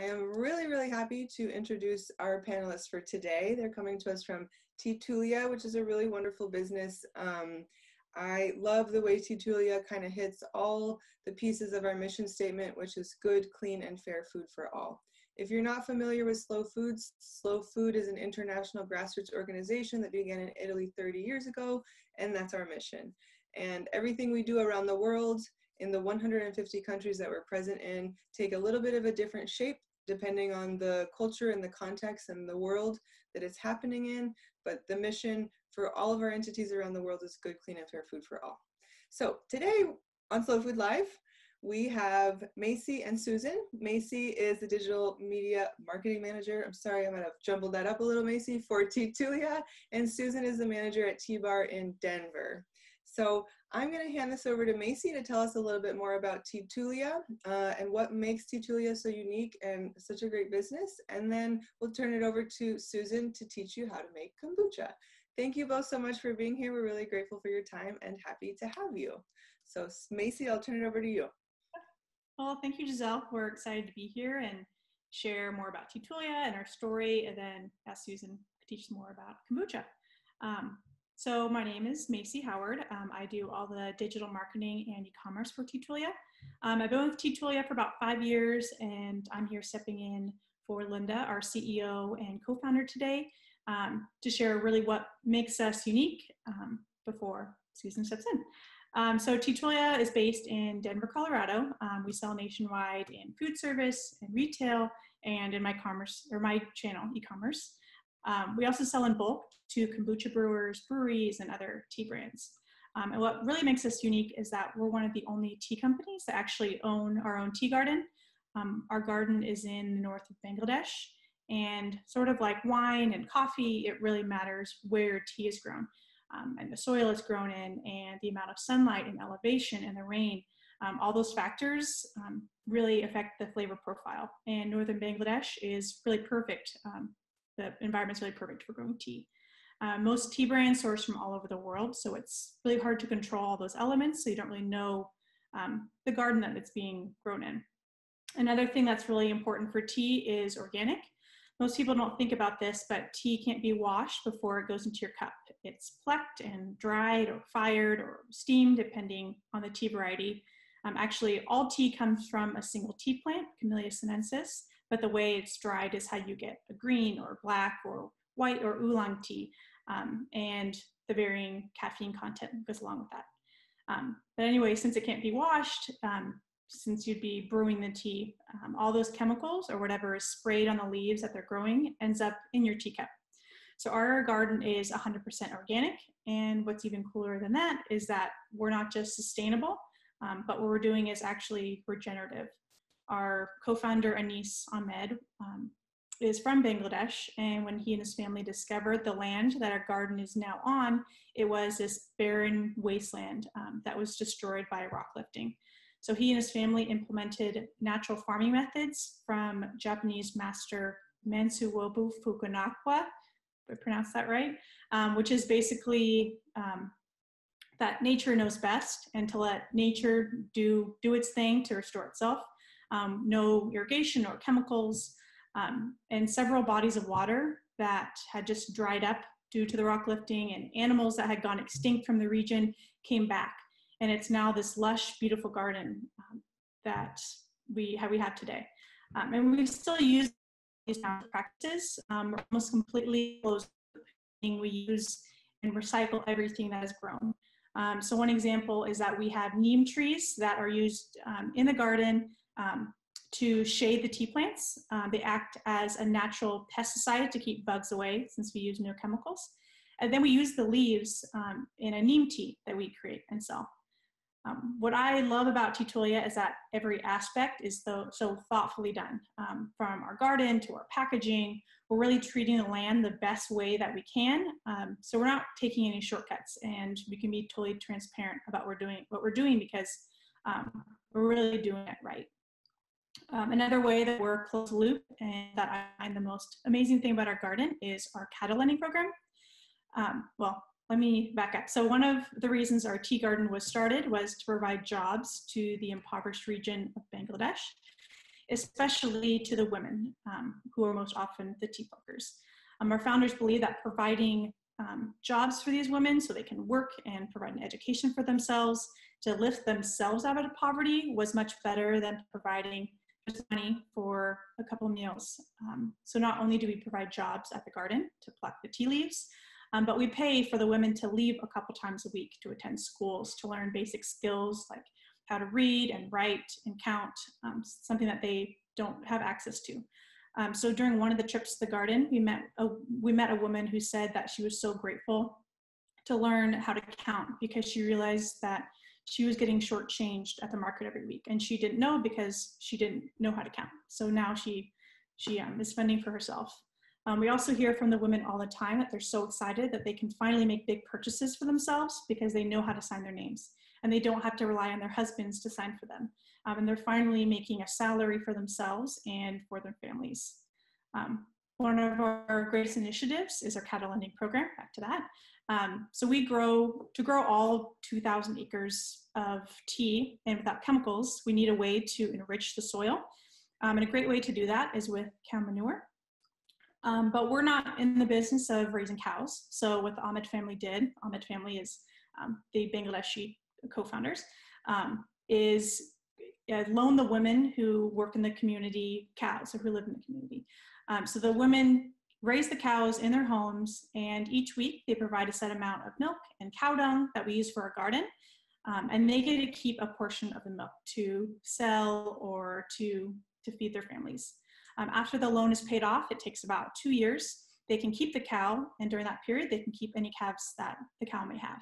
I am really, really happy to introduce our panelists for today. They're coming to us from Teatulia, which is a really wonderful business. Um, I love the way Teatulia kind of hits all the pieces of our mission statement, which is good, clean, and fair food for all. If you're not familiar with Slow Foods, Slow Food is an international grassroots organization that began in Italy 30 years ago, and that's our mission. And everything we do around the world in the 150 countries that we're present in take a little bit of a different shape depending on the culture and the context and the world that it's happening in. But the mission for all of our entities around the world is good, clean, and fair food for all. So today on Slow Food Live, we have Macy and Susan. Macy is the digital media marketing manager. I'm sorry, I might have jumbled that up a little, Macy, for Teatulia. And Susan is the manager at Tea Bar in Denver. So I'm going to hand this over to Macy to tell us a little bit more about Teatulia uh, and what makes Teatulia so unique and such a great business. And then we'll turn it over to Susan to teach you how to make kombucha. Thank you both so much for being here. We're really grateful for your time and happy to have you. So Macy, I'll turn it over to you. Well, thank you, Giselle. We're excited to be here and share more about Teatulia and our story, and then ask Susan to teach more about kombucha. Um, so my name is Macy Howard. Um, I do all the digital marketing and e-commerce for Teatulia. Um, I've been with Teatulia for about five years, and I'm here stepping in for Linda, our CEO and co-founder today, um, to share really what makes us unique um, before Susan steps in. Um, so Teatulia is based in Denver, Colorado. Um, we sell nationwide in food service and retail, and in my commerce or my channel, e-commerce. Um, we also sell in bulk to kombucha brewers, breweries, and other tea brands. Um, and what really makes us unique is that we're one of the only tea companies that actually own our own tea garden. Um, our garden is in the north of Bangladesh, and sort of like wine and coffee, it really matters where tea is grown. Um, and the soil it's grown in, and the amount of sunlight and elevation and the rain. Um, all those factors um, really affect the flavor profile. And northern Bangladesh is really perfect the environment's really perfect for growing tea. Uh, most tea brands source from all over the world, so it's really hard to control all those elements, so you don't really know um, the garden that it's being grown in. Another thing that's really important for tea is organic. Most people don't think about this, but tea can't be washed before it goes into your cup. It's plucked and dried or fired or steamed, depending on the tea variety. Um, actually, all tea comes from a single tea plant, Camellia sinensis, but the way it's dried is how you get a green or black or white or oolong tea um, and the varying caffeine content goes along with that. Um, but anyway, since it can't be washed, um, since you'd be brewing the tea, um, all those chemicals or whatever is sprayed on the leaves that they're growing ends up in your teacup. So our garden is 100% organic, and what's even cooler than that is that we're not just sustainable, um, but what we're doing is actually regenerative our co-founder Anis Ahmed um, is from Bangladesh, and when he and his family discovered the land that our garden is now on, it was this barren wasteland um, that was destroyed by rock lifting. So he and his family implemented natural farming methods from Japanese master Mansuwobu Fukunakwa, if I pronounce that right, um, which is basically um, that nature knows best and to let nature do, do its thing to restore itself um, no irrigation or chemicals, um, and several bodies of water that had just dried up due to the rock lifting, and animals that had gone extinct from the region came back. And it's now this lush, beautiful garden um, that we have, we have today. Um, and we still use these practices. Um, we're almost completely closed. We use and recycle everything that is grown. Um, so one example is that we have neem trees that are used um, in the garden um, to shade the tea plants. Uh, they act as a natural pesticide to keep bugs away since we use no chemicals. And then we use the leaves um, in a neem tea that we create and sell. Um, what I love about Teatulia is that every aspect is so, so thoughtfully done. Um, from our garden to our packaging, we're really treating the land the best way that we can. Um, so we're not taking any shortcuts and we can be totally transparent about what we're doing, what we're doing because um, we're really doing it right. Um, another way that we're closed loop and that I find the most amazing thing about our garden is our cattle lending program. Um, well, let me back up. So one of the reasons our tea garden was started was to provide jobs to the impoverished region of Bangladesh. especially to the women um, who are most often the tea pluckers. Um, our founders believe that providing um, jobs for these women so they can work and provide an education for themselves to lift themselves out of poverty was much better than providing money for a couple meals. Um, so not only do we provide jobs at the garden to pluck the tea leaves, um, but we pay for the women to leave a couple times a week to attend schools to learn basic skills like how to read and write and count, um, something that they don't have access to. Um, so during one of the trips to the garden, we met a, we met a woman who said that she was so grateful to learn how to count because she realized that she was getting shortchanged at the market every week, and she didn't know because she didn't know how to count. So now she she um, is funding for herself. Um, we also hear from the women all the time that they're so excited that they can finally make big purchases for themselves because they know how to sign their names and they don't have to rely on their husbands to sign for them. Um, and they're finally making a salary for themselves and for their families. Um, one of our greatest initiatives is our cattle lending program, back to that. Um, so we grow, to grow all 2,000 acres of tea and without chemicals, we need a way to enrich the soil. Um, and a great way to do that is with cow manure. Um, but we're not in the business of raising cows. So what the Ahmed family did, Ahmed family is um, the Bangladeshi co-founders, um, is uh, loan the women who work in the community cows or who live in the community. Um, so the women raise the cows in their homes and each week they provide a set amount of milk and cow dung that we use for our garden. Um, and they get to keep a portion of the milk to sell or to, to feed their families. Um, after the loan is paid off, it takes about two years. They can keep the cow, and during that period, they can keep any calves that the cow may have.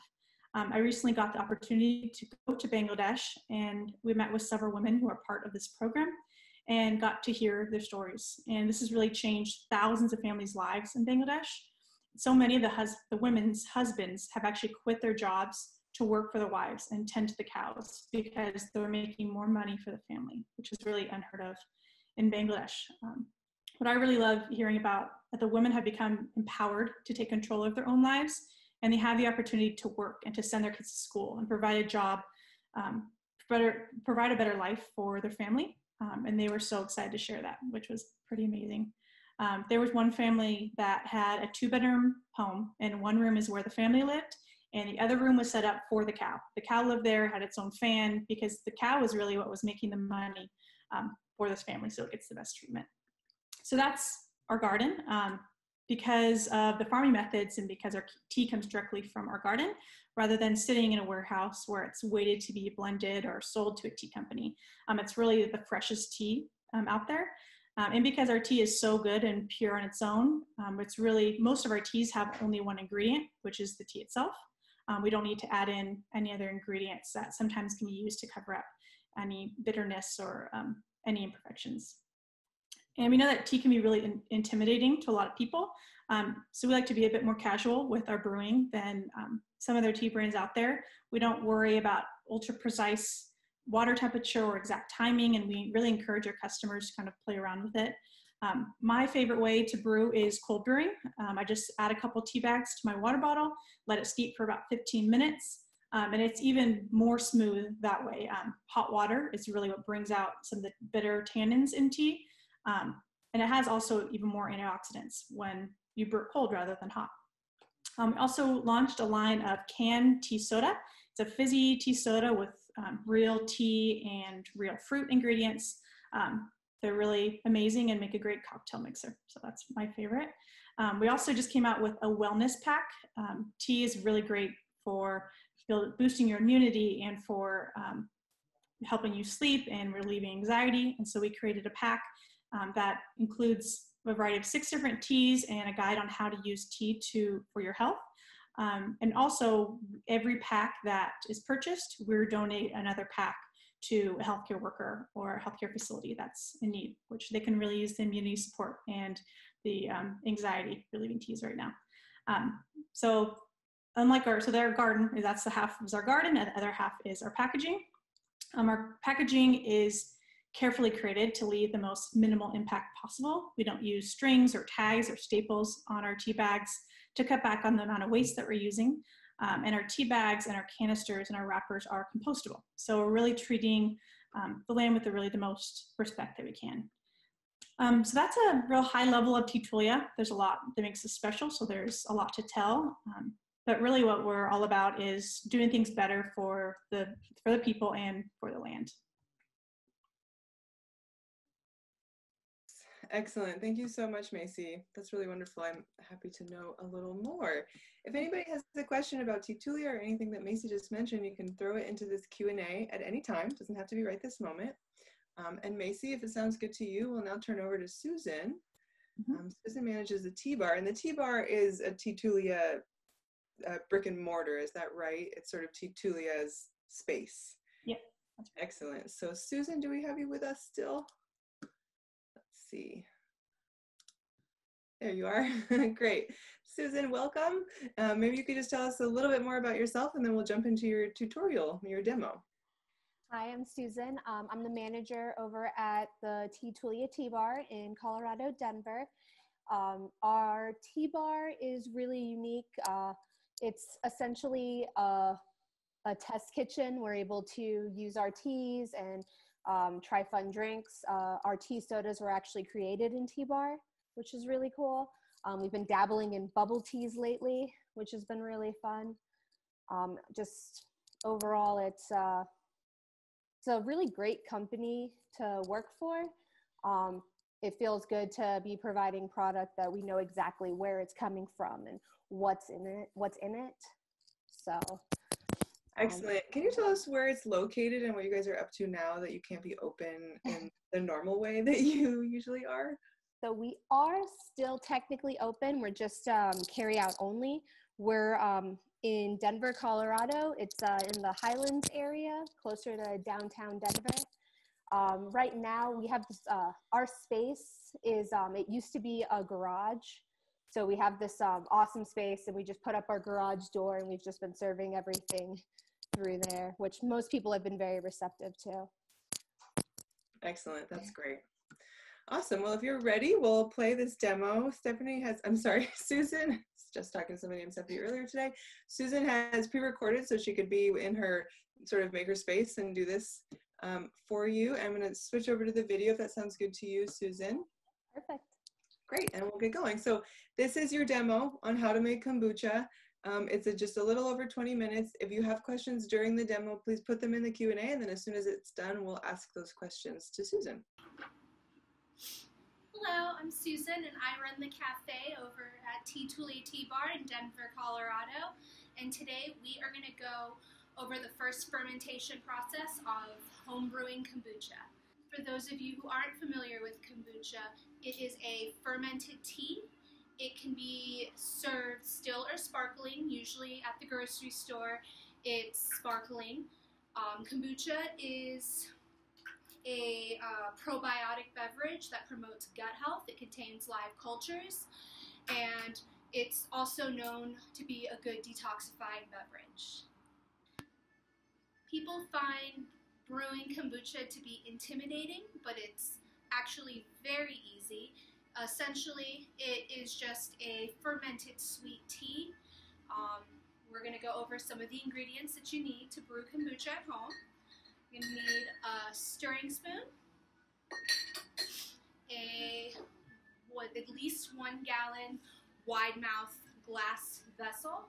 Um, I recently got the opportunity to go to Bangladesh and we met with several women who are part of this program and got to hear their stories. And this has really changed thousands of families' lives in Bangladesh. So many of the, the women's husbands have actually quit their jobs to work for the wives and tend to the cows because they're making more money for the family, which is really unheard of in Bangladesh. Um, what I really love hearing about that the women have become empowered to take control of their own lives and they have the opportunity to work and to send their kids to school and provide a job, um, better, provide a better life for their family. Um, and they were so excited to share that, which was pretty amazing. Um, there was one family that had a two bedroom home and one room is where the family lived and the other room was set up for the cow. The cow lived there, had its own fan because the cow was really what was making the money um, for this family, so it gets the best treatment. So that's our garden. Um, because of the farming methods and because our tea comes directly from our garden rather than sitting in a warehouse where it's waited to be blended or sold to a tea company. Um, it's really the freshest tea um, out there. Um, and because our tea is so good and pure on its own, um, it's really, most of our teas have only one ingredient, which is the tea itself. Um, we don't need to add in any other ingredients that sometimes can be used to cover up any bitterness or um, any imperfections. And we know that tea can be really in intimidating to a lot of people. Um, so we like to be a bit more casual with our brewing than um, some other tea brands out there. We don't worry about ultra precise water temperature or exact timing, and we really encourage our customers to kind of play around with it. Um, my favorite way to brew is cold brewing. Um, I just add a couple tea bags to my water bottle, let it steep for about 15 minutes, um, and it's even more smooth that way. Um, hot water is really what brings out some of the bitter tannins in tea. Um, and it has also even more antioxidants when you brew cold rather than hot. Um, also launched a line of canned tea soda. It's a fizzy tea soda with um, real tea and real fruit ingredients. Um, they're really amazing and make a great cocktail mixer. So that's my favorite. Um, we also just came out with a wellness pack. Um, tea is really great for boosting your immunity and for um, helping you sleep and relieving anxiety. And so we created a pack um, that includes a variety of six different teas and a guide on how to use tea to for your health. Um, and also, every pack that is purchased, we're donate another pack to a healthcare worker or a healthcare facility that's in need, which they can really use the immunity support and the um, anxiety relieving teas right now. Um, so unlike our, so their garden, that's the half is our garden, and the other half is our packaging. Um, our packaging is carefully created to leave the most minimal impact possible. We don't use strings or tags or staples on our tea bags to cut back on the amount of waste that we're using. Um, and our tea bags and our canisters and our wrappers are compostable. So we're really treating um, the land with the really the most respect that we can. Um, so that's a real high level of Teatulia. There's a lot that makes us special, so there's a lot to tell. Um, but really what we're all about is doing things better for the, for the people and for the land. Excellent. Thank you so much, Macy. That's really wonderful. I'm happy to know a little more. If anybody has a question about Teatulia or anything that Macy just mentioned, you can throw it into this Q&A at any time. It doesn't have to be right this moment. Um, and Macy, if it sounds good to you, we'll now turn over to Susan. Mm -hmm. um, Susan manages the Tea Bar, and the Tea Bar is a Teatulia uh, brick and mortar, is that right? It's sort of Teatulia's space. Yeah. Excellent. So Susan, do we have you with us still? See. There you are. Great. Susan, welcome. Uh, maybe you could just tell us a little bit more about yourself and then we'll jump into your tutorial, your demo. Hi, I'm Susan. Um, I'm the manager over at the Teatulia T-Bar in Colorado, Denver. Um, our Tea Bar is really unique. Uh, it's essentially a, a test kitchen. We're able to use our teas and um, try fun drinks. Uh, our tea sodas were actually created in Tea Bar, which is really cool. Um, we've been dabbling in bubble teas lately, which has been really fun. Um, just overall, it's, uh, it's a really great company to work for. Um, it feels good to be providing product that we know exactly where it's coming from and what's in it, what's in it. So Excellent. Can you tell us where it's located and what you guys are up to now that you can't be open in the normal way that you usually are? So we are still technically open. We're just um, carry out only. We're um, in Denver, Colorado. It's uh, in the Highlands area, closer to downtown Denver. Um, right now, we have this, uh, our space is, um, it used to be a garage. So we have this um, awesome space and we just put up our garage door and we've just been serving everything through there, which most people have been very receptive to. Excellent. That's great. Awesome. Well, if you're ready, we'll play this demo. Stephanie has, I'm sorry, Susan, just talking to somebody named Stephanie earlier today. Susan has pre-recorded so she could be in her sort of maker space and do this um, for you. I'm going to switch over to the video if that sounds good to you, Susan. Perfect. Great, and we'll get going. So this is your demo on how to make kombucha. Um, it's a, just a little over 20 minutes. If you have questions during the demo, please put them in the Q&A and then as soon as it's done, we'll ask those questions to Susan. Hello, I'm Susan and I run the cafe over at Teatulia Tea Bar in Denver, Colorado. And today we are gonna go over the first fermentation process of homebrewing kombucha. For those of you who aren't familiar with kombucha, it is a fermented tea it can be served still or sparkling, usually at the grocery store. It's sparkling. Um, kombucha is a uh, probiotic beverage that promotes gut health. It contains live cultures, and it's also known to be a good detoxifying beverage. People find brewing kombucha to be intimidating, but it's actually very easy. Essentially, it is just a fermented sweet tea. Um, we're going to go over some of the ingredients that you need to brew kombucha at home. You're going to need a stirring spoon, a what, at least one gallon wide mouth glass vessel,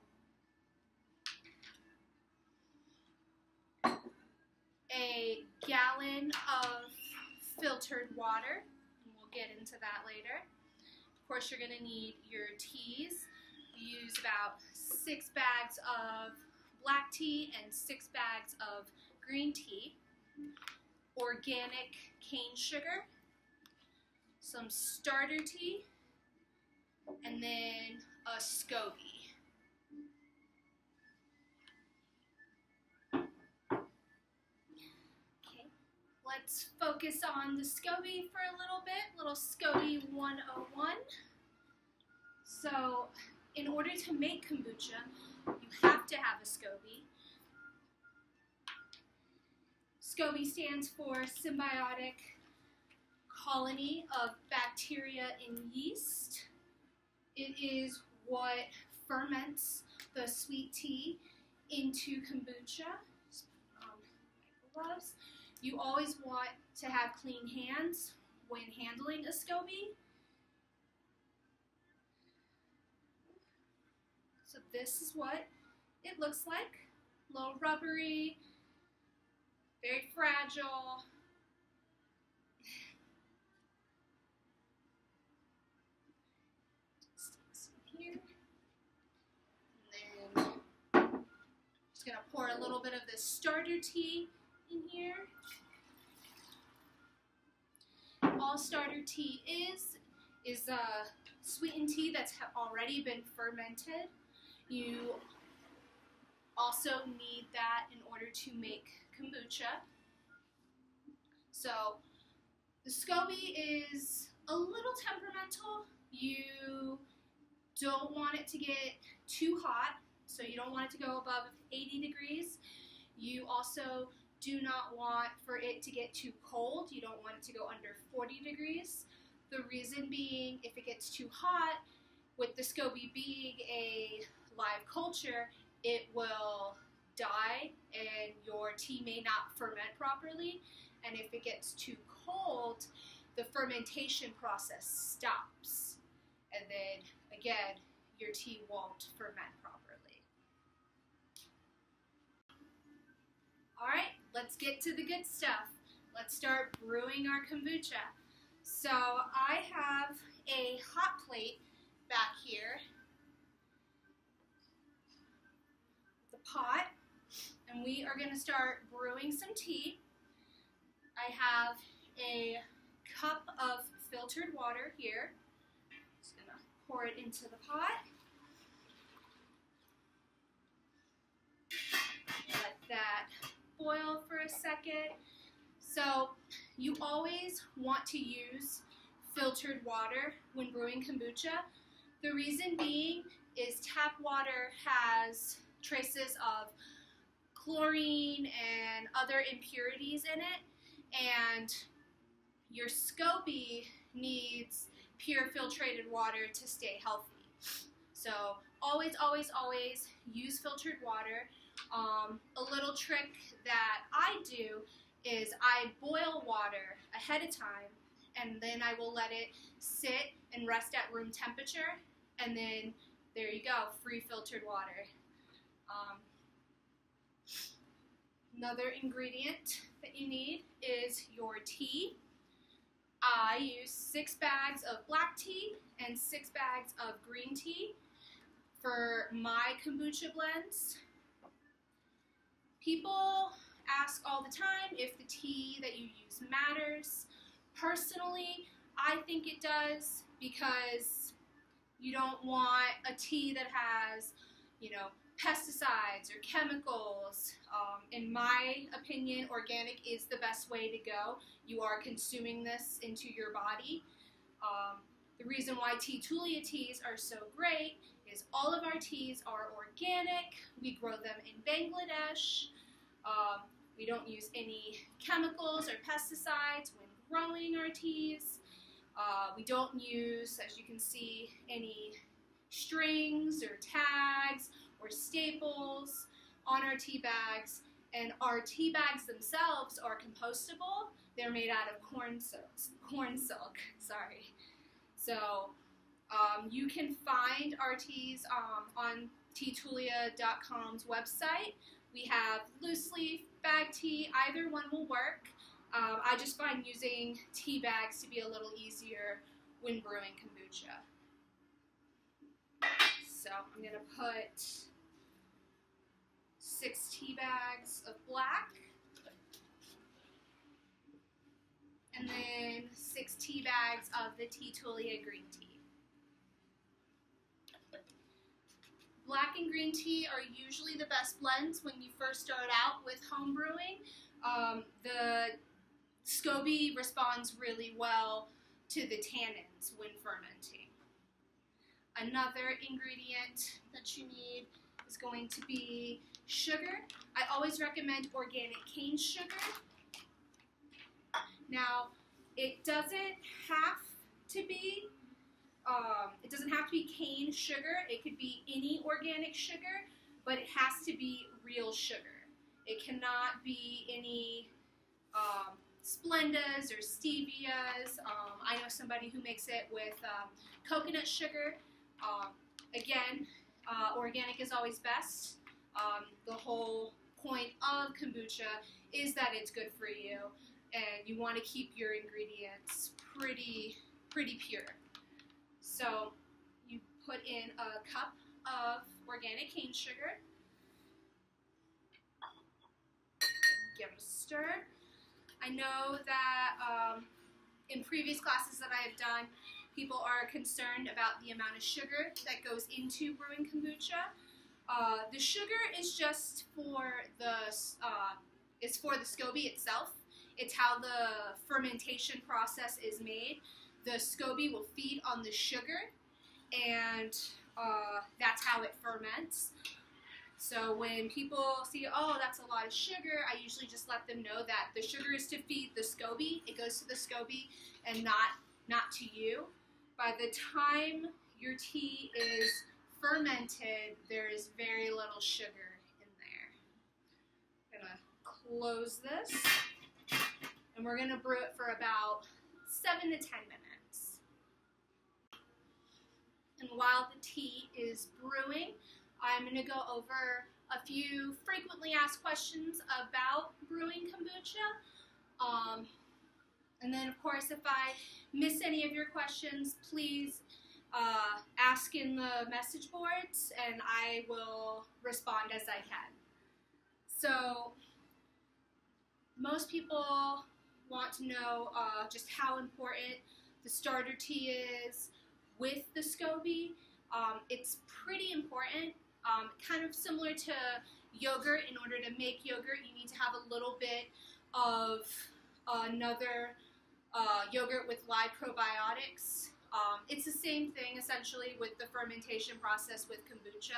a gallon of filtered water, get into that later. Of course, you're going to need your teas. You use about six bags of black tea and six bags of green tea, organic cane sugar, some starter tea, and then a SCOBY. Let's focus on the SCOBY for a little bit, little SCOBY 101. So in order to make kombucha, you have to have a SCOBY. SCOBY stands for Symbiotic Colony of Bacteria in Yeast. It is what ferments the sweet tea into kombucha. Um, gloves. You always want to have clean hands when handling a SCOBY. So this is what it looks like. A little rubbery, very fragile. Just gonna pour a little bit of this starter tea in here. All starter tea is is a sweetened tea that's already been fermented. You also need that in order to make kombucha. So the SCOBY is a little temperamental. You don't want it to get too hot, so you don't want it to go above 80 degrees. You also do not want for it to get too cold. You don't want it to go under 40 degrees. The reason being, if it gets too hot, with the SCOBY being a live culture, it will die and your tea may not ferment properly. And if it gets too cold, the fermentation process stops. And then again, your tea won't ferment properly. All right, let's get to the good stuff. Let's start brewing our kombucha. So I have a hot plate back here. The pot, and we are going to start brewing some tea. I have a cup of filtered water here. Just going to pour it into the pot. That boil for a second. So you always want to use filtered water when brewing kombucha. The reason being is tap water has traces of chlorine and other impurities in it, and your SCOBY needs pure filtrated water to stay healthy. So always, always, always use filtered water. Um, a little trick that I do is I boil water ahead of time and then I will let it sit and rest at room temperature and then there you go, free filtered water. Um, another ingredient that you need is your tea. I use six bags of black tea and six bags of green tea for my kombucha blends. People ask all the time if the tea that you use matters. Personally, I think it does because you don't want a tea that has, you know, pesticides or chemicals. Um, in my opinion, organic is the best way to go. You are consuming this into your body. Um, the reason why Teatulia teas are so great is all of our teas are organic. We grow them in Bangladesh. Um, we don't use any chemicals or pesticides when growing our teas. Uh, we don't use, as you can see, any strings or tags or staples on our tea bags. And our tea bags themselves are compostable. They're made out of corn silk. Corn silk, sorry. So um, you can find our teas um, on teatulia.com's website. We have loose leaf, bag tea, either one will work. Um, I just find using tea bags to be a little easier when brewing kombucha. So I'm going to put six tea bags of black and then six tea bags of the Teatulia green tea. Black and green tea are usually the best blends when you first start out with home brewing. Um, the SCOBY responds really well to the tannins when fermenting. Another ingredient that you need is going to be sugar. I always recommend organic cane sugar. Now, it doesn't have to be um, it doesn't have to be cane sugar. It could be any organic sugar, but it has to be real sugar. It cannot be any um, Splendas or Stevias. Um, I know somebody who makes it with um, coconut sugar. Um, again, uh, organic is always best. Um, the whole point of kombucha is that it's good for you, and you want to keep your ingredients pretty pretty pure. So you put in a cup of organic cane sugar. Give it a stir. I know that um, in previous classes that I have done, people are concerned about the amount of sugar that goes into brewing kombucha. Uh, the sugar is just for the uh, is for the SCOBY itself. It's how the fermentation process is made. The SCOBY will feed on the sugar, and uh, that's how it ferments. So when people see, oh, that's a lot of sugar, I usually just let them know that the sugar is to feed the SCOBY. It goes to the SCOBY and not not to you. By the time your tea is fermented, there is very little sugar in there. I'm gonna close this, and we're gonna brew it for about seven to ten minutes. And while the tea is brewing, I'm going to go over a few frequently asked questions about brewing kombucha. Um, and then, of course, if I miss any of your questions, please uh, ask in the message boards and I will respond as I can. So, most people want to know uh, just how important the starter tea is with the SCOBY. Um, it's pretty important um, kind of similar to yogurt. In order to make yogurt, you need to have a little bit of another uh, yogurt with live probiotics. Um, it's the same thing essentially with the fermentation process with kombucha.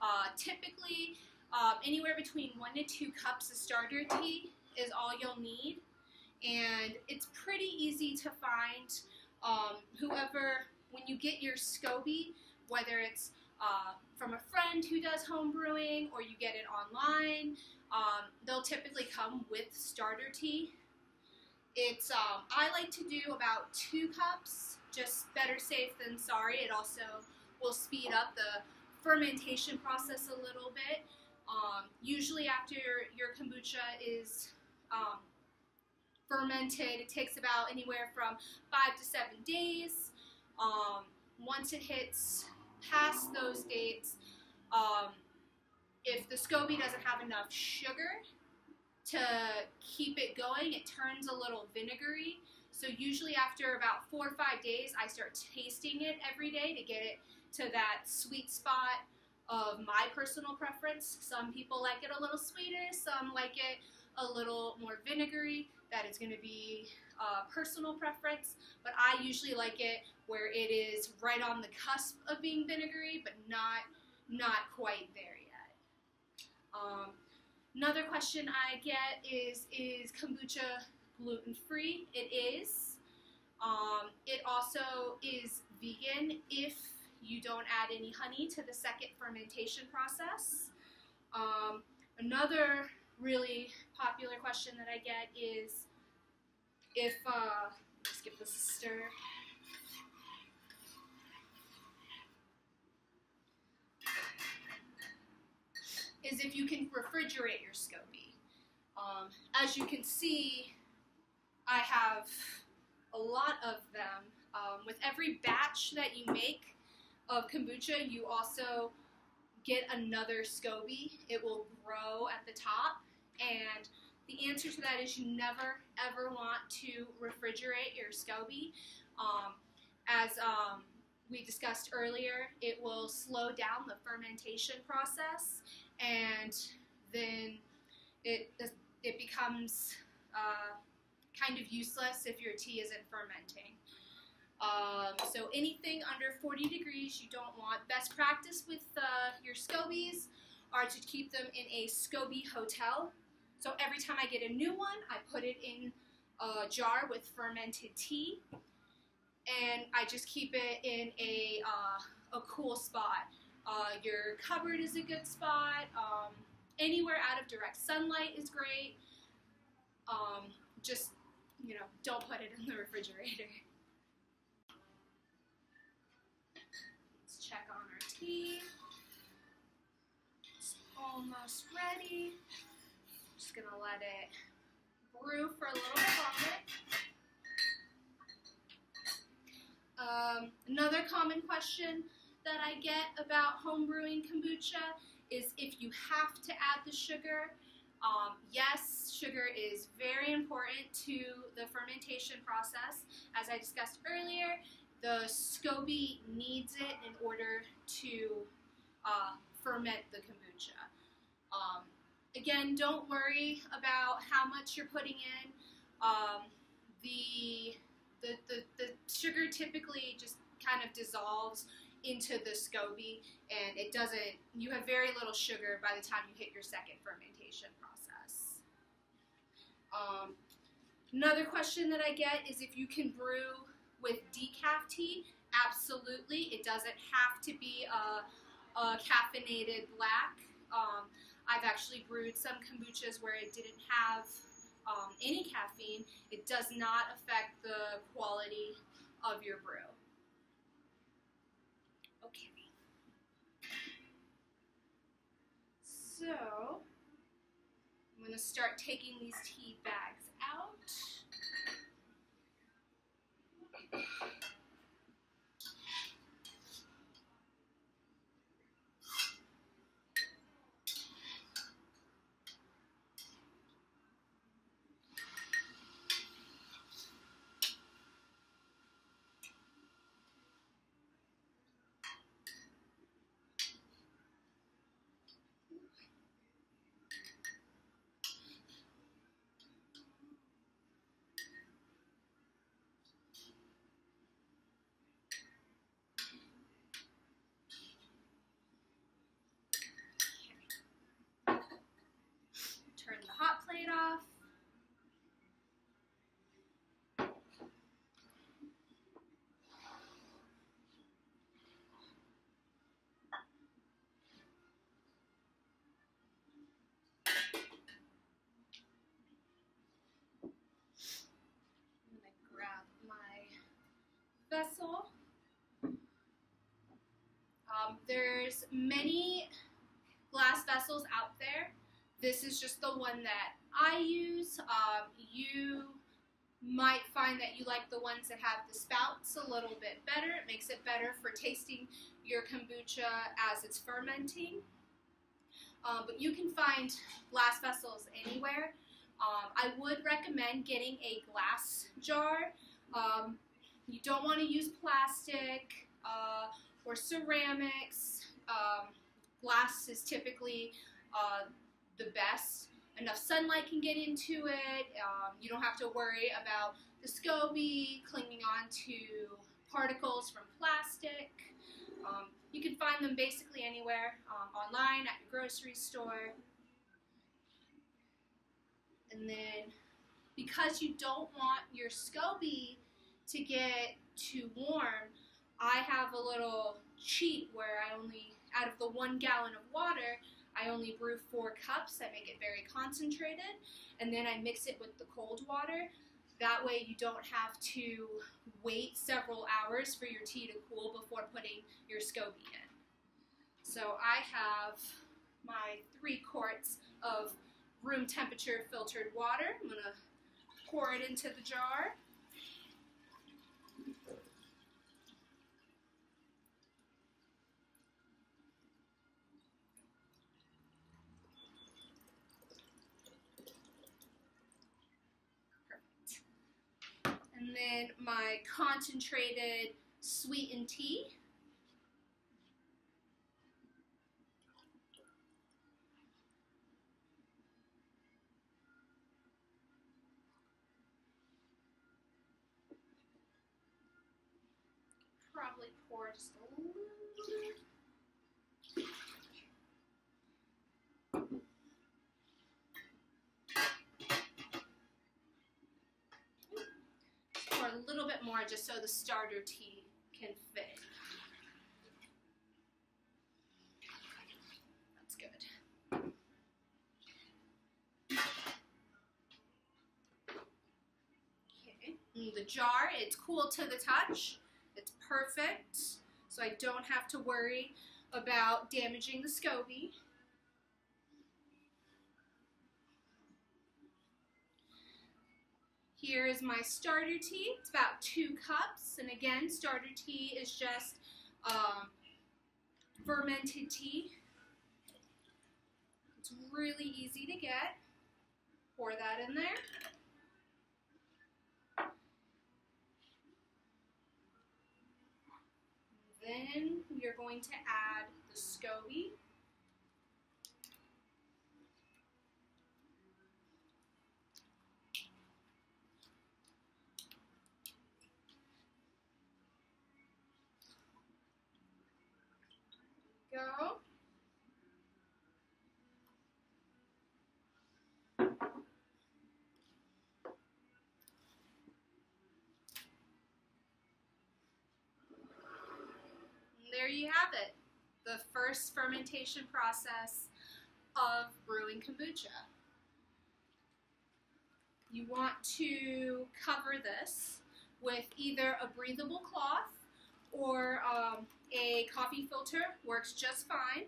Uh, typically, um, anywhere between one to two cups of starter tea is all you'll need, and it's pretty easy to find. Um, whoever, when you get your SCOBY, whether it's uh, from a friend who does home brewing or you get it online. Um, they'll typically come with starter tea. It's um, I like to do about two cups, just better safe than sorry. It also will speed up the fermentation process a little bit. Um, usually after your kombucha is um, fermented, it takes about anywhere from five to seven days. Um, once it hits past those dates, um, if the SCOBY doesn't have enough sugar to keep it going, it turns a little vinegary. So usually after about four or five days, I start tasting it every day to get it to that sweet spot of my personal preference. Some people like it a little sweeter, some like it a little more vinegary. That is going to be uh, personal preference, but I usually like it where it is right on the cusp of being vinegary, but not not quite there yet. Um, another question I get is is kombucha gluten free? It is. Um, it also is vegan if you don't add any honey to the second fermentation process. Um, another really popular question that I get is if, uh, let's give this a stir. Is if you can refrigerate your SCOBY. Um, as you can see, I have a lot of them. Um, with every batch that you make of kombucha, you also get another SCOBY. It will grow at the top, and the answer to that is you never ever want to refrigerate your SCOBY. Um, as um, we discussed earlier, it will slow down the fermentation process, and then it it becomes uh, kind of useless if your tea isn't fermenting. Um, so anything under 40 degrees you don't want. Best practice with uh, your SCOBYs are to keep them in a SCOBY hotel. So every time I get a new one, I put it in a jar with fermented tea, and I just keep it in a, uh, a cool spot. Uh, your cupboard is a good spot. Um, anywhere out of direct sunlight is great. Um, just, you know, don't put it in the refrigerator. Let's check on our tea. It's almost ready. Just gonna let it brew for a little bit longer. Um, another common question that I get about home brewing kombucha is if you have to add the sugar. Um, yes, sugar is very important to the fermentation process. As I discussed earlier, the SCOBY needs it in order to uh, ferment the kombucha. Um, again, don't worry about how much you're putting in. Um, the, the, the, the sugar typically just kind of dissolves into the SCOBY and it doesn't, you have very little sugar by the time you hit your second fermentation process. Um, another question that I get is if you can brew with decaf tea. Absolutely, it doesn't have to be a, a caffeinated black. Um, I've actually brewed some kombuchas where it didn't have um, any caffeine. It does not affect the quality of your brew. Okay. So, I'm going to start taking these tea bags out. Turn the hot plate off. I'm gonna grab my vessel. Um, there's many glass vessels out there. This is just the one that I use. Um, you might find that you like the ones that have the spouts a little bit better. It makes it better for tasting your kombucha as it's fermenting. Um, but you can find glass vessels anywhere. Um, I would recommend getting a glass jar. Um, you don't want to use plastic uh, or ceramics. Um, glass is typically uh, the best. Enough sunlight can get into it. Um, you don't have to worry about the SCOBY clinging onto particles from plastic. Um, you can find them basically anywhere um, online, at your grocery store. And then, because you don't want your SCOBY to get too warm, I have a little cheat where I only, out of the one gallon of water, I only brew four cups. I make it very concentrated, and then I mix it with the cold water. That way, you don't have to wait several hours for your tea to cool before putting your SCOBY in. So I have my three quarts of room temperature filtered water. I'm gonna pour it into the jar. And then my concentrated sweetened tea. Probably pour just a little bit. pour a little bit just so the starter tea can fit. That's good. Okay. The jar. It's cool to the touch. It's perfect, so I don't have to worry about damaging the SCOBY. Here is my starter tea. It's about two cups, and again, starter tea is just um, fermented tea. It's really easy to get. Pour that in there. Then we are going to add the SCOBY. Go. And there you have it, the first fermentation process of brewing kombucha. You want to cover this with either a breathable cloth or um, a coffee filter, works just fine.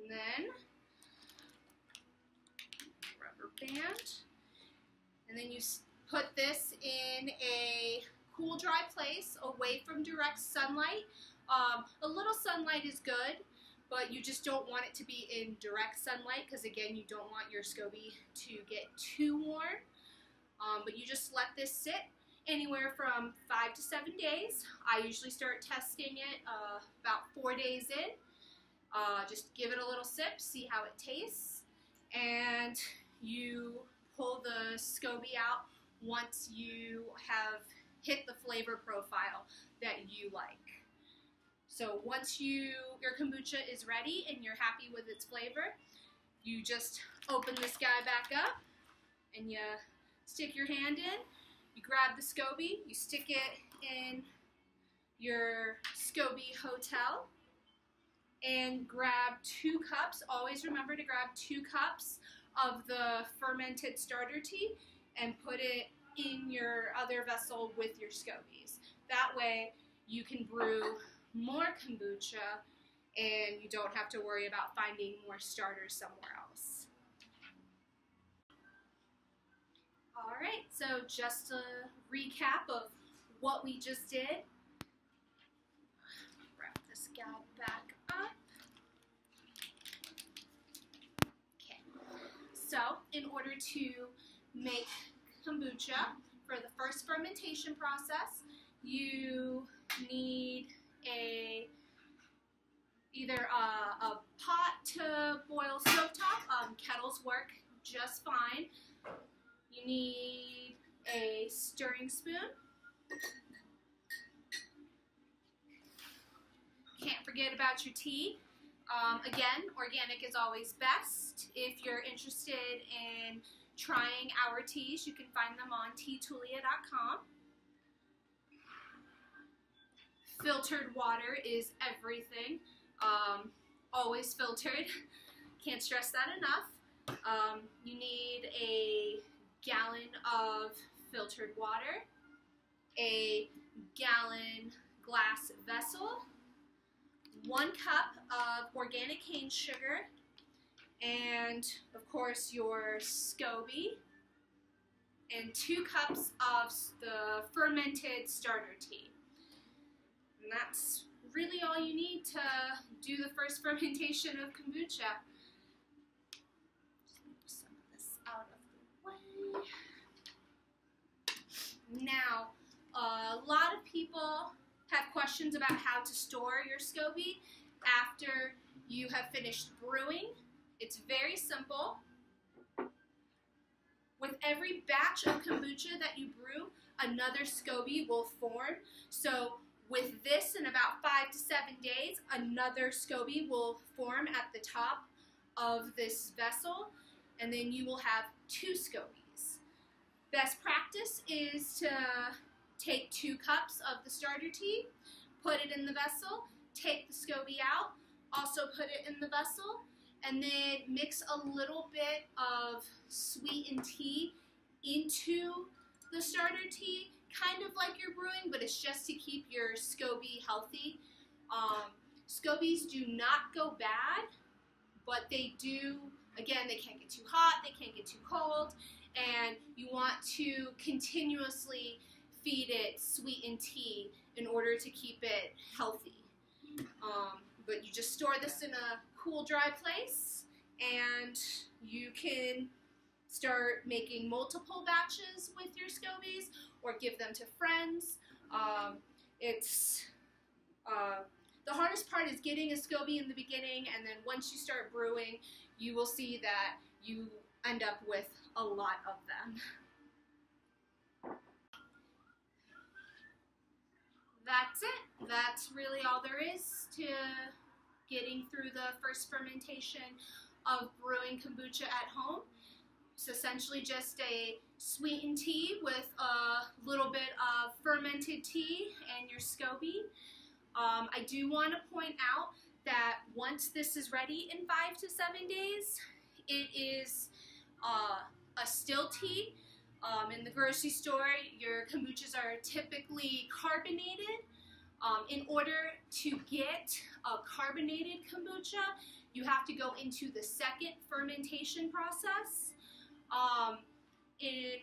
And then rubber band. And then you put this in a cool, dry place away from direct sunlight. Um, a little sunlight is good, but you just don't want it to be in direct sunlight because, again, you don't want your SCOBY to get too warm. Um, but you just let this sit anywhere from five to seven days. I usually start testing it uh, about four days in. Uh, just give it a little sip, see how it tastes, and you pull the SCOBY out once you have hit the flavor profile that you like. So once you your kombucha is ready and you're happy with its flavor, you just open this guy back up and you stick your hand in, you grab the SCOBY, you stick it in your SCOBY hotel, and grab two cups. Always remember to grab two cups of the fermented starter tea and put it in your other vessel with your SCOBYs. That way you can brew more kombucha and you don't have to worry about finding more starters somewhere else. All right, so just a recap of what we just did. Wrap this gal back up. Okay, so in order to make kombucha for the first fermentation process, you need a either a, a pot to boil stovetop. Um, kettles work just fine. You need a stirring spoon. Can't forget about your tea. Um, again, organic is always best. If you're interested in trying our teas, you can find them on teatulia.com. Filtered water is everything. Um, always filtered. Can't stress that enough. Um, you need a gallon of filtered water, a gallon glass vessel, one cup of organic cane sugar, and of course your SCOBY, and two cups of the fermented starter tea. And that's really all you need to do the first fermentation of kombucha. Just move some of this out of the way. Now, a lot of people have questions about how to store your SCOBY after you have finished brewing. It's very simple. With every batch of kombucha that you brew, another SCOBY will form. So with this, in about five to seven days, another SCOBY will form at the top of this vessel, and then you will have two SCOBYs. Best practice is to take two cups of the starter tea, put it in the vessel, take the SCOBY out, also put it in the vessel, and then mix a little bit of sweetened tea into the starter tea, kind of like you're brewing, but it's just to keep your SCOBY healthy. Um, SCOBYs do not go bad, but they do, again, they can't get too hot, they can't get too cold, and you want to continuously feed it sweetened tea in order to keep it healthy. Um, but you just store this in a cool, dry place, and you can start making multiple batches with your SCOBYs or give them to friends. Um, it's uh, the hardest part is getting a SCOBY in the beginning, and then once you start brewing, you will see that you end up with a lot of them. That's it. That's really all there is to getting through the first fermentation of brewing kombucha at home. It's essentially just a sweetened tea with a little bit of fermented tea and your SCOBY. Um, I do want to point out that once this is ready in five to seven days, it is uh, a still tea. Um, in the grocery store, your kombuchas are typically carbonated. Um, in order to get a carbonated kombucha, you have to go into the second fermentation process. Um, in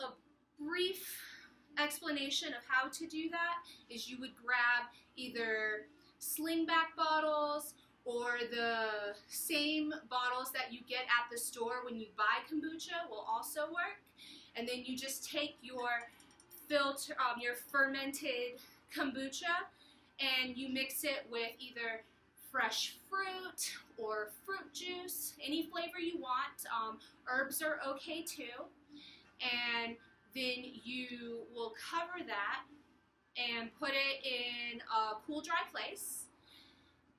a brief explanation of how to do that is you would grab either slingback bottles or the same bottles that you get at the store when you buy kombucha will also work. And then you just take your filter, um, your fermented kombucha and you mix it with either fresh fruit or fruit juice, any flavor you want. Um, herbs are okay too. And then you will cover that and put it in a cool, dry place.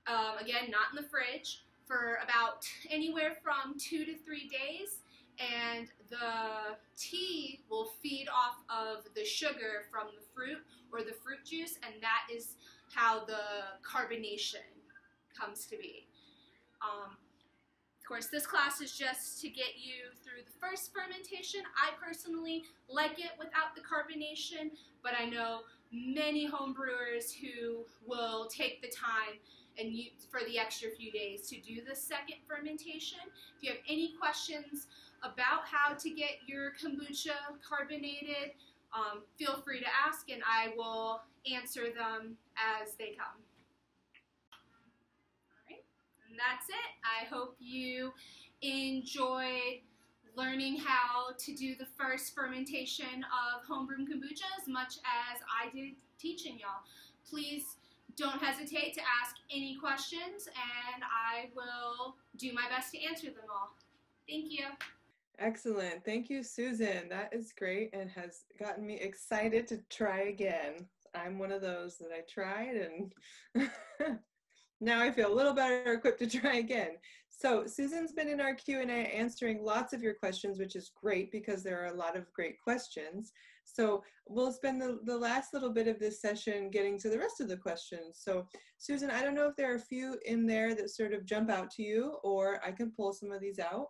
Um, again, not in the fridge for about anywhere from two to three days. And the tea will feed off of the sugar from the fruit or the fruit juice, and that is how the carbonation comes to be. Um, of course, this class is just to get you through the first fermentation. I personally like it without the carbonation, but I know many home brewers who will take the time and you, for the extra few days to do the second fermentation. If you have any questions about how to get your kombucha carbonated, um, feel free to ask and I will answer them as they come. All right, and that's it. I hope you enjoyed learning how to do the first fermentation of homebrew kombucha as much as I did teaching y'all. Please don't hesitate to ask any questions and I will do my best to answer them all. Thank you. Excellent. Thank you, Susan. That is great and has gotten me excited to try again. I'm one of those that I tried and now I feel a little better equipped to try again. So Susan's been in our Q&A answering lots of your questions, which is great because there are a lot of great questions. So we'll spend the, the last little bit of this session getting to the rest of the questions. So Susan, I don't know if there are a few in there that sort of jump out to you or I can pull some of these out.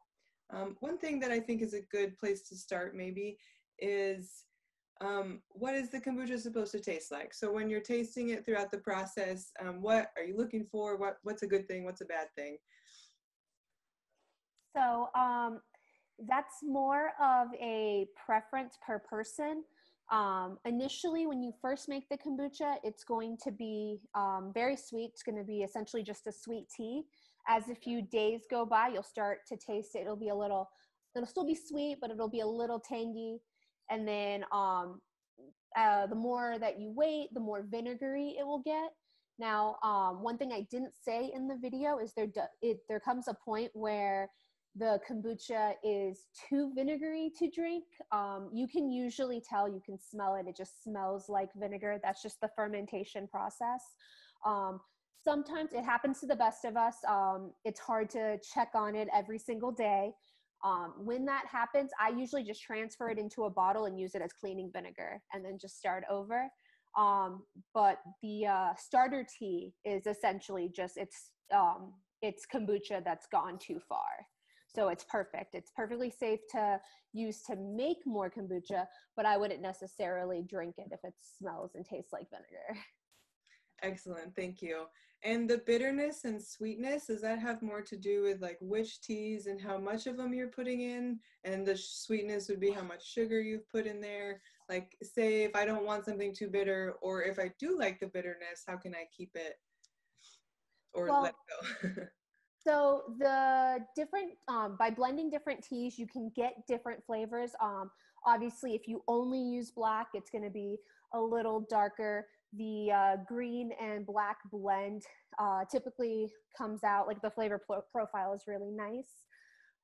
Um, one thing that I think is a good place to start maybe is um, what is the kombucha supposed to taste like? So when you're tasting it throughout the process, um, what are you looking for? What What's a good thing? What's a bad thing? So um, that's more of a preference per person. Um, initially, when you first make the kombucha, it's going to be um, very sweet. It's going to be essentially just a sweet tea. As a few days go by, you'll start to taste it. It'll be a little, it'll still be sweet, but it'll be a little tangy. And then um, uh, the more that you wait, the more vinegary it will get. Now, um, one thing I didn't say in the video is there, it, there comes a point where the kombucha is too vinegary to drink. Um, you can usually tell, you can smell it. It just smells like vinegar. That's just the fermentation process. Um, sometimes it happens to the best of us. Um, it's hard to check on it every single day. Um, when that happens, I usually just transfer it into a bottle and use it as cleaning vinegar and then just start over. Um, but the uh, starter tea is essentially just it's um, it's kombucha that's gone too far. So it's perfect. It's perfectly safe to use to make more kombucha, but I wouldn't necessarily drink it if it smells and tastes like vinegar. Excellent, thank you. And the bitterness and sweetness, does that have more to do with like which teas and how much of them you're putting in? And the sweetness would be how much sugar you've put in there. Like, say, if I don't want something too bitter, or if I do like the bitterness, how can I keep it or well, let go? so the different um, by blending different teas, you can get different flavors. Um, obviously, if you only use black, it's going to be a little darker the uh, green and black blend uh, typically comes out like the flavor pro- profile is really nice.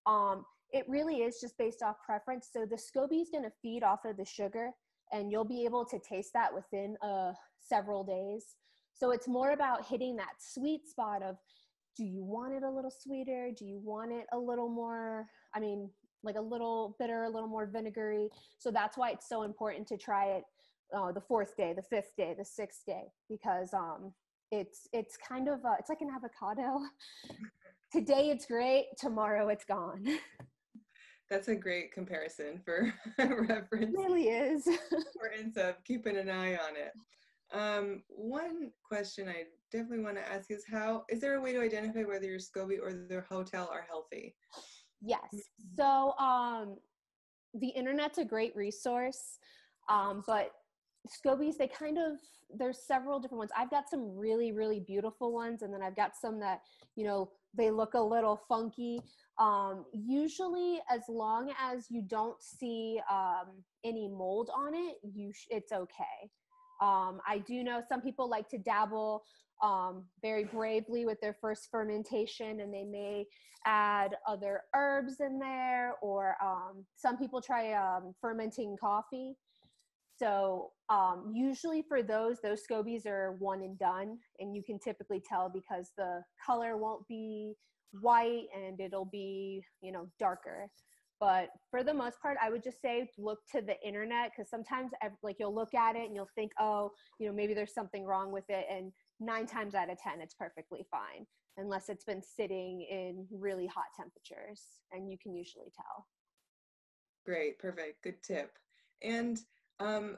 Um, it really is just based off preference. So the SCOBY is going to feed off of the sugar, and you'll be able to taste that within uh, several days. So it's more about hitting that sweet spot of do you want it a little sweeter? Do you want it a little more? I mean, like a little bitter, a little more vinegary. So that's why it's so important to try it uh, the fourth day, the fifth day, the sixth day, because um, it's it's kind of uh, it's like an avocado. Today it's great, tomorrow it's gone. That's a great comparison for reference. It really is. importance of keeping an eye on it. Um, one question I definitely want to ask is how is there a way to identify whether your SCOBY or their hotel are healthy? Yes. So um, the internet's a great resource, um, but scobies they kind of there's several different ones i've got some really really beautiful ones and then i've got some that you know they look a little funky um, usually as long as you don't see um, any mold on it you sh- it's okay um, i do know some people like to dabble um, very bravely with their first fermentation and they may add other herbs in there or um, some people try um, fermenting coffee so um, usually for those, those scobies are one and done, and you can typically tell because the color won't be white and it'll be, you know, darker. But for the most part, I would just say look to the internet because sometimes, like, you'll look at it and you'll think, oh, you know, maybe there's something wrong with it, and nine times out of ten, it's perfectly fine unless it's been sitting in really hot temperatures, and you can usually tell. Great, perfect, good tip. And um,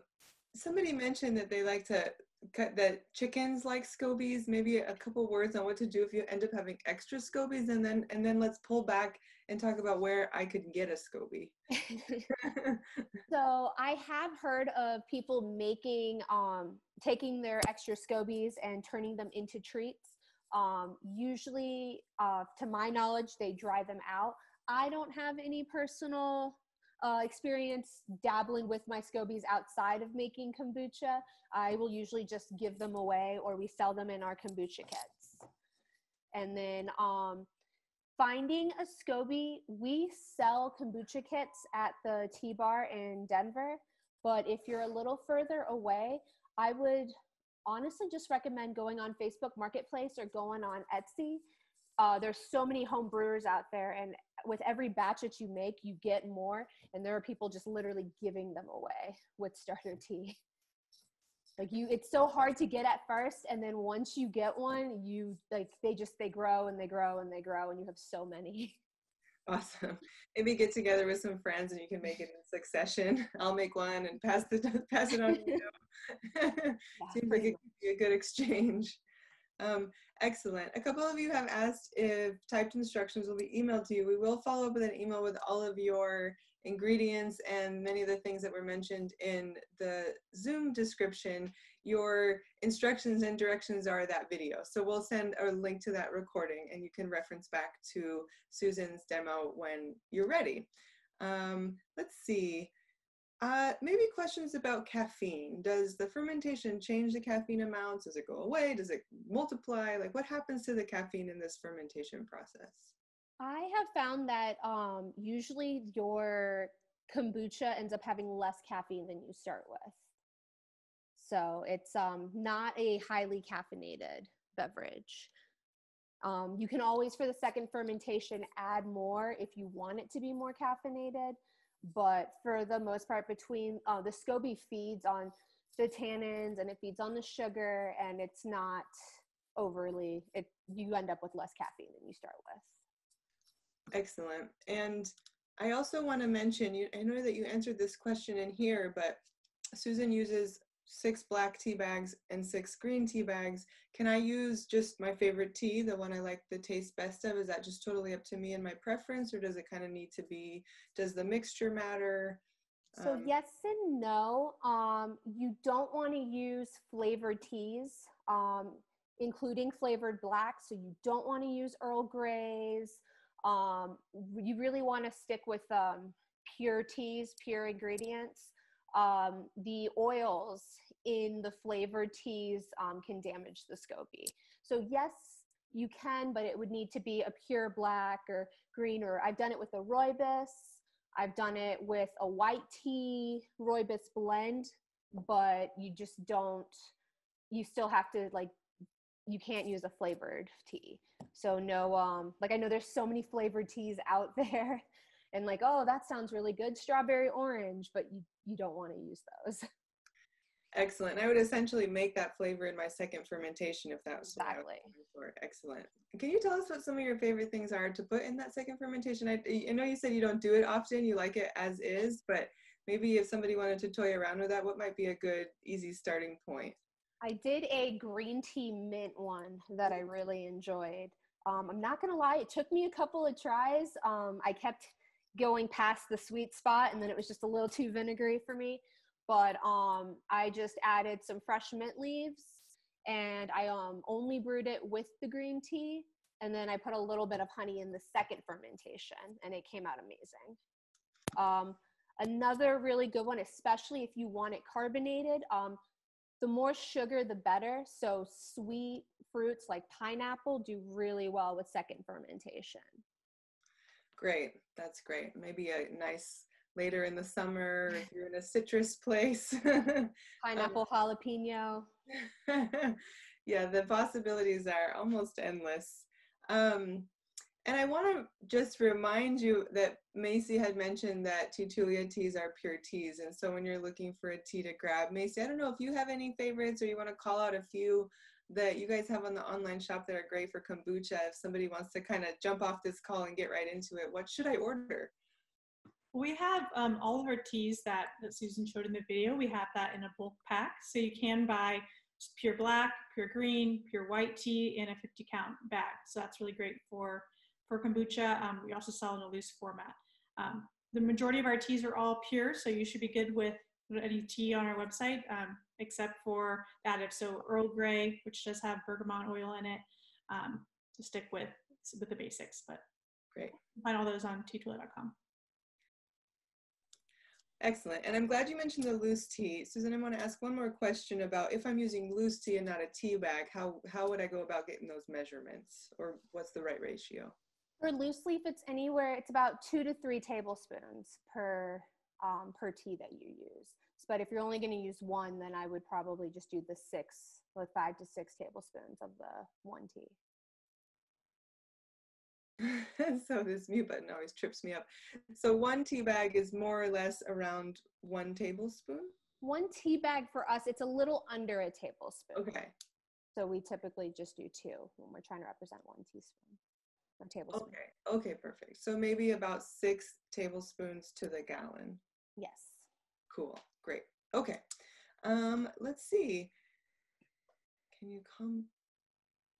somebody mentioned that they like to that chickens like scobies. Maybe a couple words on what to do if you end up having extra scobies, and then and then let's pull back and talk about where I could get a SCOBY. so I have heard of people making, um, taking their extra scobies and turning them into treats. Um, usually, uh, to my knowledge, they dry them out. I don't have any personal uh, experience dabbling with my scobies outside of making kombucha, I will usually just give them away or we sell them in our kombucha kits. And then um, finding a SCOBY, we sell kombucha kits at the Tea Bar in Denver. But if you're a little further away, I would honestly just recommend going on Facebook Marketplace or going on Etsy. Uh, there's so many home brewers out there, and with every batch that you make, you get more. And there are people just literally giving them away with starter tea. Like you, it's so hard to get at first, and then once you get one, you like they just they grow and they grow and they grow, and you have so many. Awesome. Maybe get together with some friends and you can make it in succession. I'll make one and pass the pass it on to you. Seems like it could be a good exchange. Um, excellent. A couple of you have asked if typed instructions will be emailed to you. We will follow up with an email with all of your ingredients and many of the things that were mentioned in the Zoom description. Your instructions and directions are that video. So we'll send a link to that recording and you can reference back to Susan's demo when you're ready. Um, let's see. Uh, maybe questions about caffeine. Does the fermentation change the caffeine amounts? Does it go away? Does it multiply? Like what happens to the caffeine in this fermentation process? I have found that um, usually your kombucha ends up having less caffeine than you start with. So it's um, not a highly caffeinated beverage. Um, you can always, for the second fermentation, add more if you want it to be more caffeinated but for the most part between uh, the scoby feeds on the tannins and it feeds on the sugar and it's not overly it you end up with less caffeine than you start with Excellent. And I also want to mention, you, I know that you answered this question in here, but Susan uses six black tea bags and six green tea bags. Can I use just my favorite tea, the one I like the taste best of? Is that just totally up to me and my preference, or does it kind of need to be, does the mixture matter? So Um, yes and no. Um, you don't want to use flavored teas, um, including flavored black. So you don't want to use Earl Greys. Um, you really want to stick with um, pure teas, pure ingredients. Um, the oils in the flavored teas um, can damage the SCOBY. So yes, you can, but it would need to be a pure black or green. Or I've done it with a rooibos. I've done it with a white tea rooibos blend, but you just don't. You still have to like. You can't use a flavored tea. So no, um, like I know there's so many flavored teas out there, and like, oh, that sounds really good, strawberry orange, but you you don't want to use those. Excellent. I would essentially make that flavor in my second fermentation if that was was Exactly. for. Excellent. Can you tell us what some of your favorite things are to put in that second fermentation? I, I know you said you don't do it often, you like it as is, but maybe if somebody wanted to toy around with that, what might be a good, easy starting point? I did a green tea mint one that I really enjoyed. Um, I'm not gonna lie, it took me a couple of tries. Um, I kept going past the sweet spot, and then it was just a little too vinegary for me. But um, I just added some fresh mint leaves, and I um, only brewed it with the green tea, and then I put a little bit of honey in the second fermentation, and it came out amazing. Um, another really good one, especially if you want it carbonated. Um, the more sugar the better so sweet fruits like pineapple do really well with second fermentation Great. That's great. Maybe a nice later in the summer if you're in a citrus place. pineapple jalapeno yeah, the possibilities are almost endless. Um, and I want to just remind you that Macy had mentioned that Teatulia teas are pure teas. And so when you're looking for a tea to grab, Macy, I don't know if you have any favorites or you want to call out a few that you guys have on the online shop that are great for kombucha. If somebody wants to kind of jump off this call and get right into it, what should I order? We have um, all of our teas that, that Susan showed in the video. We have that in a bulk pack. So you can buy pure black, pure green, pure white tea in a 50 count bag. So that's really great for, for kombucha. Um, we also sell in a loose format. Um, the majority of our teas are all pure, so you should be good with any tea on our website, um, except for that if so Earl Grey, which does have bergamot oil in it, um, to stick with with the basics. But Great. find all those on teatulia.com. Excellent. And I'm glad you mentioned the loose tea. Susan, I want to ask one more question about if I'm using loose tea and not a tea bag, how, how would I go about getting those measurements or what's the right ratio? for loose leaf it's anywhere it's about two to three tablespoons per um, per tea that you use but if you're only going to use one then i would probably just do the six like five to six tablespoons of the one tea so this mute button always trips me up. So one tea bag is more or less around one tablespoon? one tea bag for us it's a little under a tablespoon Okay. so we typically just do two when we're trying to represent one teaspoon or tablespoon Okay. Okay, perfect. So maybe about six tablespoons to the gallon. Yes Cool. Great. Okay. Um, let's see. Can you come?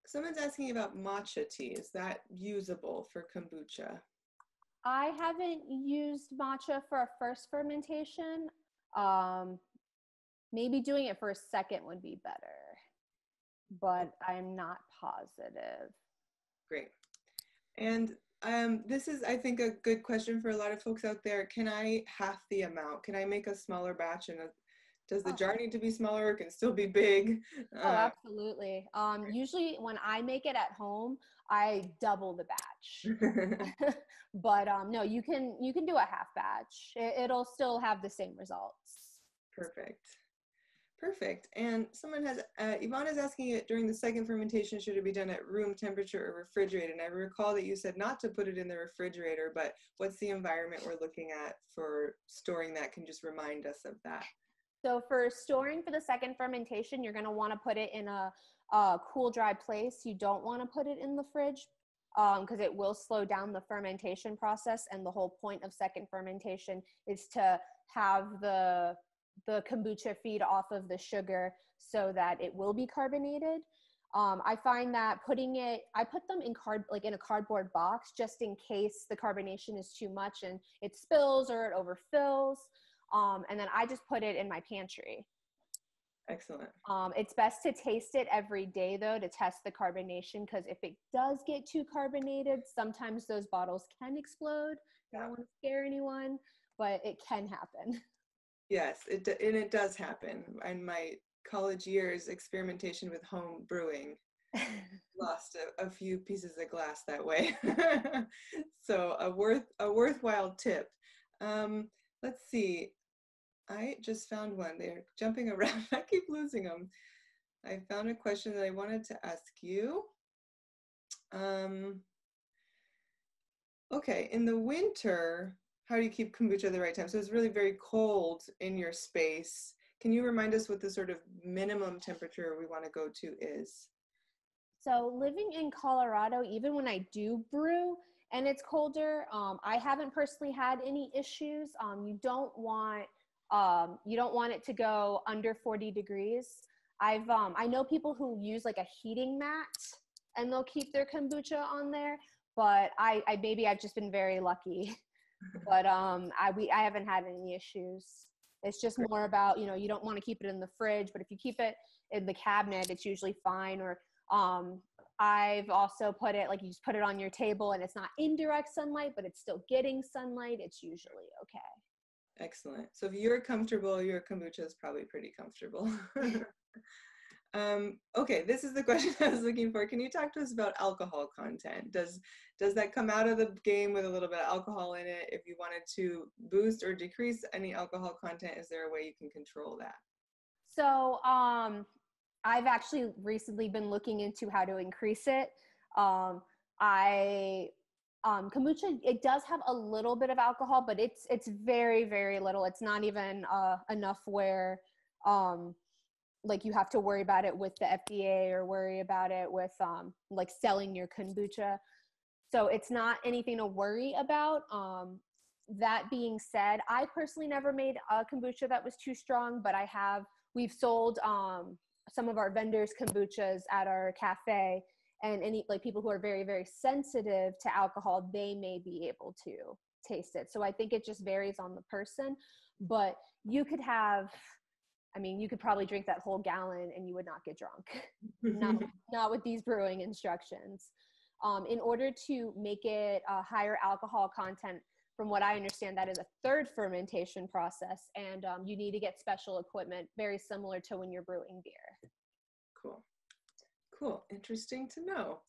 Someone's asking about matcha tea. Is that usable for kombucha? I haven't used matcha for a first fermentation. Um, maybe doing it for a second would be better, but I'm not positive. Great. And um, this is, I think, a good question for a lot of folks out there. Can I half the amount? Can I make a smaller batch? And a, does the Oh. jar need to be smaller? Or can still be big? Oh, Uh, absolutely. Um, usually when I make it at home, I double the batch. but um, no, you can you can do a half batch. It, it'll still have the same results. Perfect. Perfect. And someone has, uh, Yvonne is asking it during the second fermentation, should it be done at room temperature or refrigerated? And I recall that you said not to put it in the refrigerator, but what's the environment we're looking at for storing that? Can just remind us of that. So for storing for the second fermentation, you're going to want to put it in a, a, cool, dry place. You don't want to put it in the fridge because um, it will slow down the fermentation process. And the whole point of second fermentation is to have the the kombucha feed off of the sugar so that it will be carbonated. Um, I find that putting it, I put them in card, like in a cardboard box, just in case the carbonation is too much and it spills or it overfills. Um, and then I just put it in my pantry. Excellent. Um, it's best to taste it every day though to test the carbonation because if it does get too carbonated, sometimes those bottles can explode. I don't want to scare anyone, but it can happen. Yes, it and it does happen. In my college years, experimentation with home brewing lost a, a, few pieces of glass that way. so a worth a worthwhile tip. Um, let's see. I just found one. They're jumping around. I keep losing them. I found a question that I wanted to ask you. Um, okay, in the winter, how do you keep kombucha at the right time? So it's really very cold in your space. Can you remind us what the sort of minimum temperature we want to go to is? So living in Colorado, even when I do brew and it's colder, um, I haven't personally had any issues. Um, you don't want um, you don't want it to go under 40 degrees. I've um, I know people who use like a heating mat and they'll keep their kombucha on there, but I, I maybe I've just been very lucky. but um, I we I haven't had any issues. It's just more about you know you don't want to keep it in the fridge, but if you keep it in the cabinet, it's usually fine. Or um, I've also put it like you just put it on your table and it's not indirect sunlight, but it's still getting sunlight. It's usually okay. Excellent. So if you're comfortable, your kombucha is probably pretty comfortable. um, okay, this is the question I was looking for. Can you talk to us about alcohol content? Does does that come out of the game with a little bit of alcohol in it? If you wanted to boost or decrease any alcohol content, is there a way you can control that? So um, I've actually recently been looking into how to increase it. Um, I um, kombucha it does have a little bit of alcohol but it's it's very very little it's not even uh, enough where um, like you have to worry about it with the fda or worry about it with um, like selling your kombucha. So it's not anything to worry about. Um, that being said i personally never made a kombucha that was too strong but i have we've sold um, some of our vendors kombuchas at our cafe and any like people who are very very sensitive to alcohol they may be able to taste it. So i think it just varies on the person but you could have i mean you could probably drink that whole gallon and you would not get drunk not, not with these brewing instructions um, in order to make it a higher alcohol content from what i understand that is a third fermentation process and um, you need to get special equipment very similar to when you're brewing beer cool Cool, interesting to know.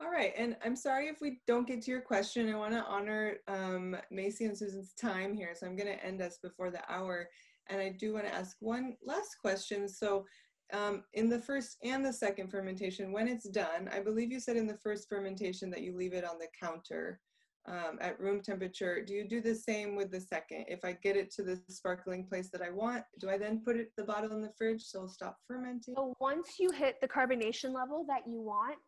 All right, and I'm sorry if we don't get to your question. I want to honor um, Macy and Susan's time here, so I'm going to end us before the hour. And I do want to ask one last question. So, um, in the first and the second fermentation, when it's done, I believe you said in the first fermentation that you leave it on the counter um, at room temperature. Do you do the same with the second? If I get it to the sparkling place that I want, do I then put it the bottle in the fridge so it'll stop fermenting? So once you hit the carbonation level that you want,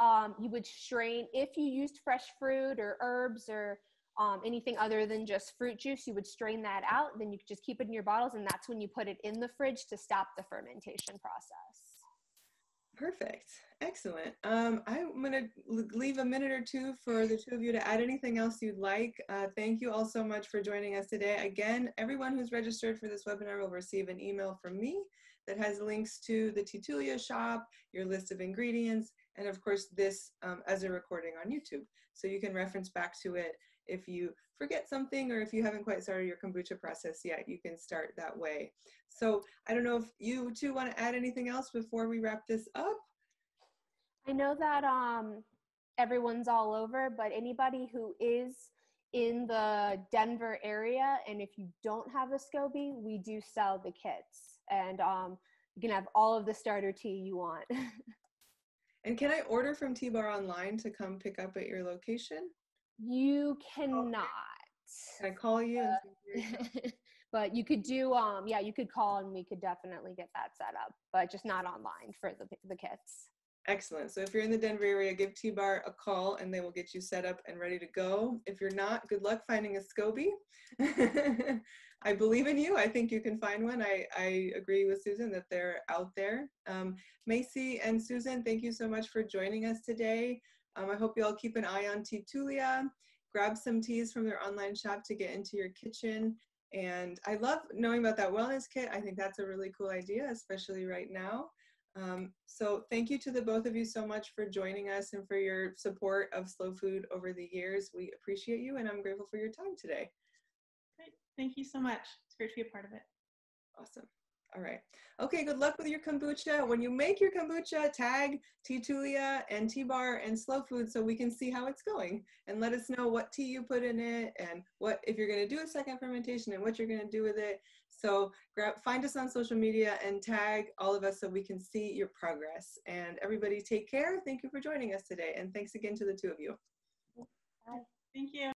um, you would strain. If you used fresh fruit or herbs or um, anything other than just fruit juice, you would strain that out. Then you could just keep it in your bottles, and that's when you put it in the fridge to stop the fermentation process. Perfect. Excellent. Um, I'm going to leave a minute or two for the two of you to add anything else you'd like. Uh, thank you all so much for joining us today. Again, everyone who's registered for this webinar will receive an email from me that has links to the Teatulia shop, your list of ingredients, and of course this um, as a recording on YouTube. So you can reference back to it if you forget something or if you haven't quite started your kombucha process yet, you can start that way. So I don't know if you two want to add anything else before we wrap this up. I know that um, everyone's all over, but anybody who is in the Denver area, and if you don't have a SCOBY, we do sell the kits, and um, you can have all of the starter tea you want. and can I order from Tea Bar online to come pick up at your location? You cannot. Can I call you? Uh, but you could do, um, yeah, you could call and we could definitely get that set up, but just not online for the, the kits. Excellent. So if you're in the Denver area, give Tea Bar a call and they will get you set up and ready to go. If you're not, good luck finding a SCOBY. I believe in you. I think you can find one. I, I agree with Susan that they're out there. Um, Macy and Susan, thank you so much for joining us today. Um, I hope you all keep an eye on Teatulia. Grab some teas from their online shop to get into your kitchen. And I love knowing about that wellness kit. I think that's a really cool idea, especially right now. Um, so thank you to the both of you so much for joining us and for your support of Slow Food over the years. We appreciate you and I'm grateful for your time today. Great. Thank you so much. It's great to be a part of it. Awesome. All right. Okay, good luck with your kombucha. When you make your kombucha, tag Teatulia and Tea Bar and Slow Food so we can see how it's going and let us know what tea you put in it and what if you're going to do a second fermentation and what you're going to do with it. So grab, find us on social media and tag all of us so we can see your progress. And everybody take care. Thank you for joining us today. And thanks again to the two of you. Bye. Thank you.